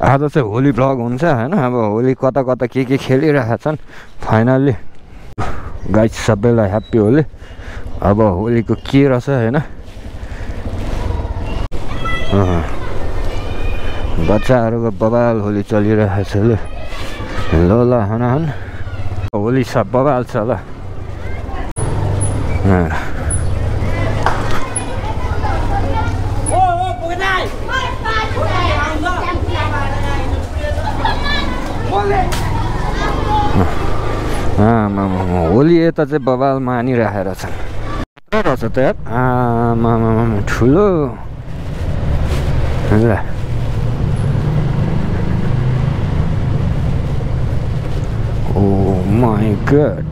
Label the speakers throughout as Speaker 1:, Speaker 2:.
Speaker 1: आज चाहिँ होली भ्लग हुन्छ होइन अब होली कता कता के के खेलिरहेछन् फाइनल्ली गाइस सबैलाई ह्याप्पी होली। अब होलीको के रहेछ होइन। बच्चाहरूको बबाल होली चलिरहेछ ल। ल ल हन होली सब बबाल छ ल। आमामा होली यता चाहिँ बबाल मानिराखेर छन्। रहेछ त यार? आमामा ठुलो। ल। माई गड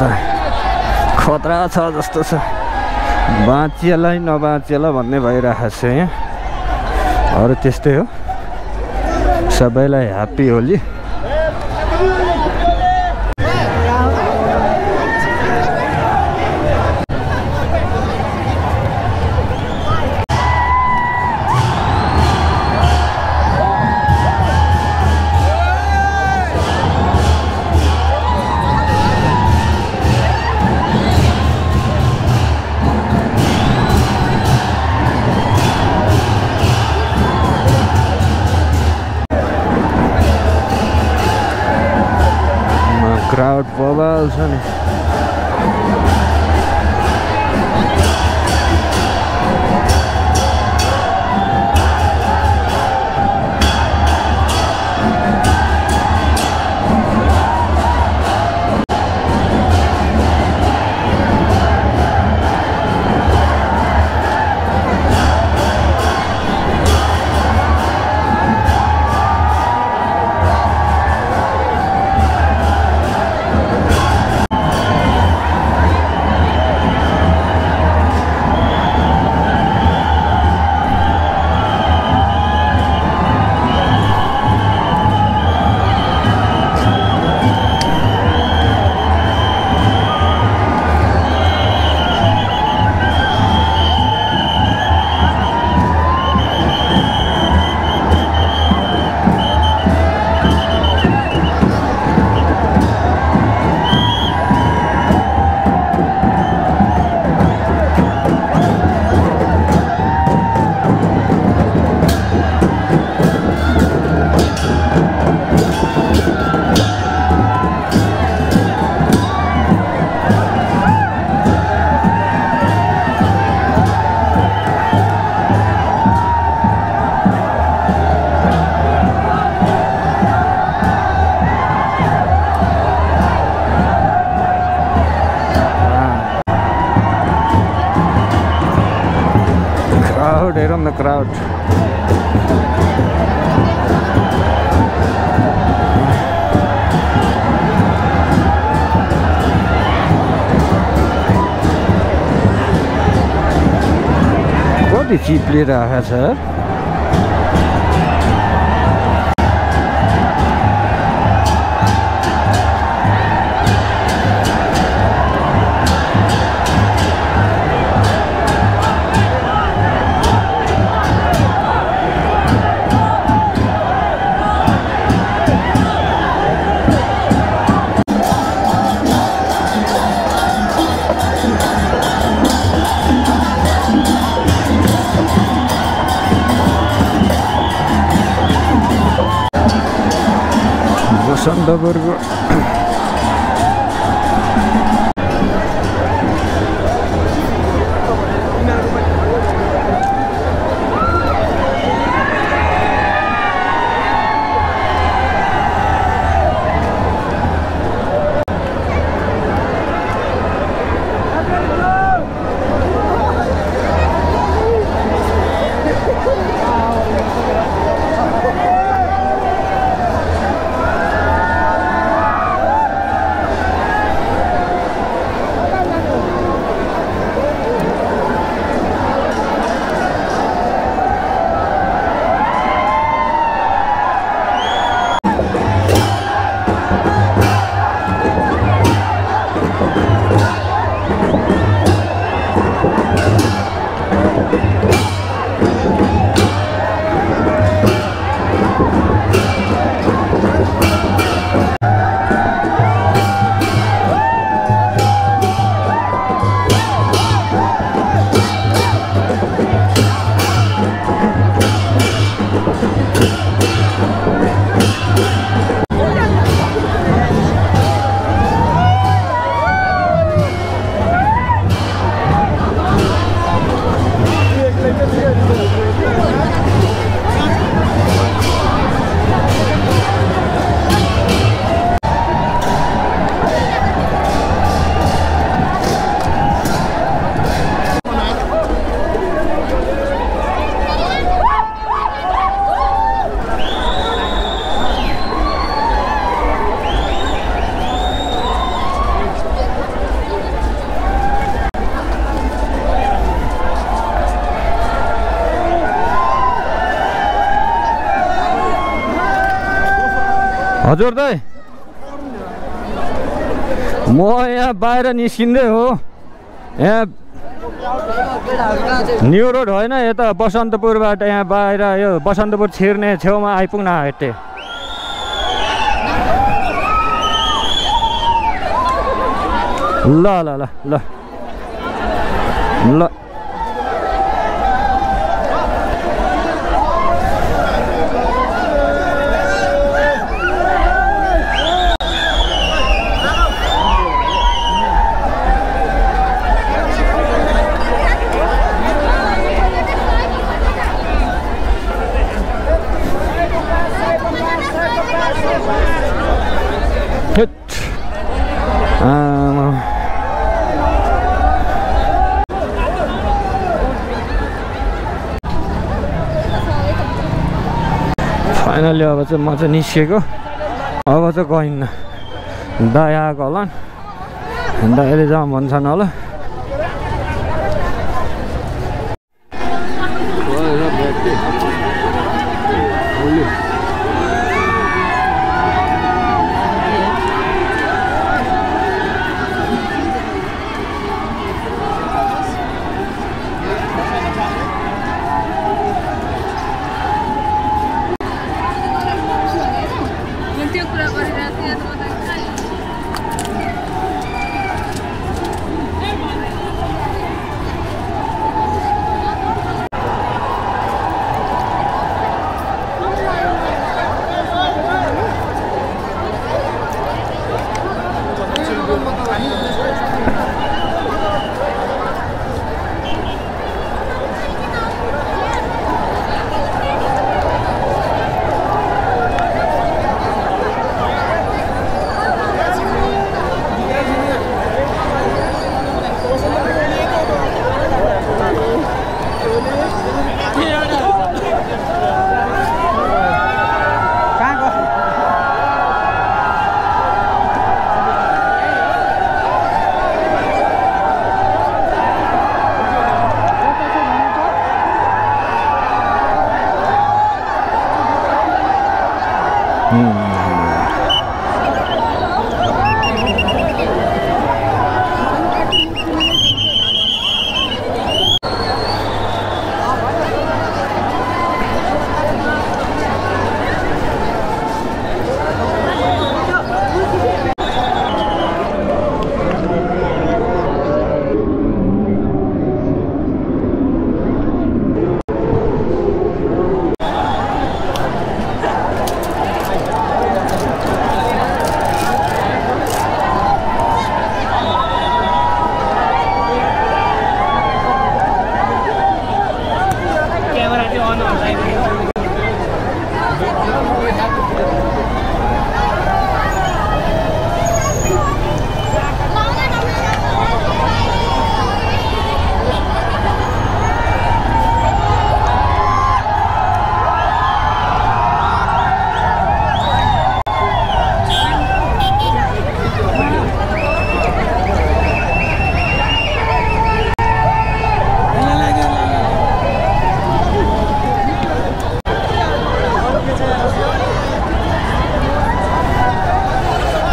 Speaker 1: त। खतरा छ जस्तो छ। बाँचिएला नबाँचिएला भन्ने भइरहेको छ यहाँ। अरू त्यस्तै हो। सबैलाई ह्याप्पी होली। क्राउड बबाल छ नि क्राउड हेरौँ न क्राउड कति हजुर दाइ म यहाँ बाहिर निस्किँदै हो। यहाँ न्यु रोड होइन यता बसन्तपुरबाट यहाँ बाहिर यो बसन्तपुर छिर्ने छेउमा आइपुग्न आँटे ल ल ल ल। ल। फाइनली अब चाहिँ म चाहिँ निस्केको। अब चाहिँ गइन्न। दाइ आएको होला दाइले जाउँ भन्छन् होला।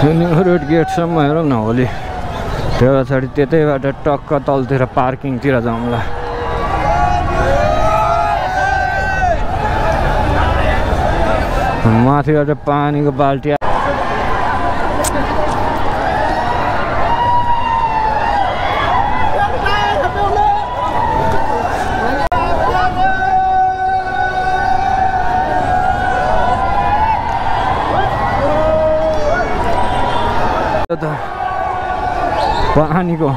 Speaker 1: न्यु रोड गेटसम्म हेरौँ न होली त्यो पछाडि त्यतैबाट टक्क तलतिर पार्किङतिर जाउँला। माथिबाट पानीको बाल्टी त्यो त पानीको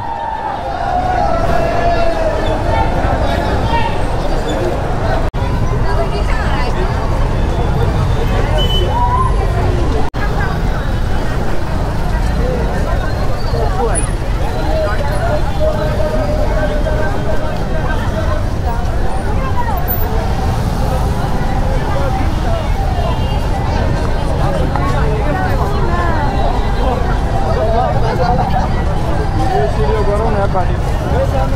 Speaker 2: 没想到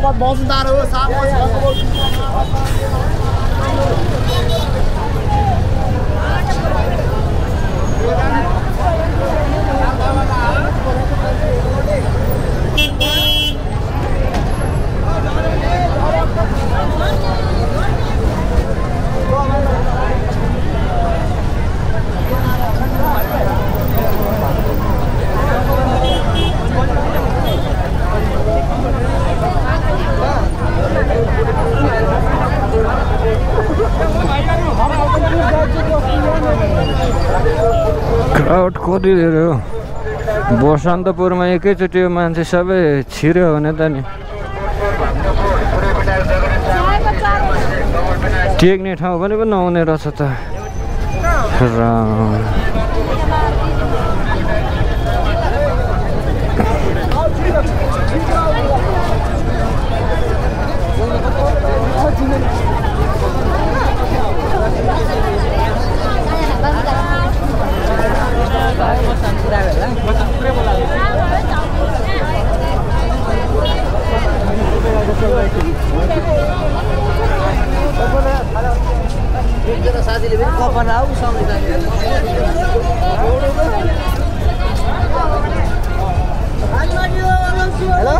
Speaker 2: babosong daro sabe? हो
Speaker 1: बसन्तपुरमा एकैचोटि यो मान्छे सबै छिर्यो भने त नि। टेक्ने ठाउँ पनि पो नहुने रहेछ त। कुरा गर्दा
Speaker 3: साथीले पनि कपना आऊ हेलो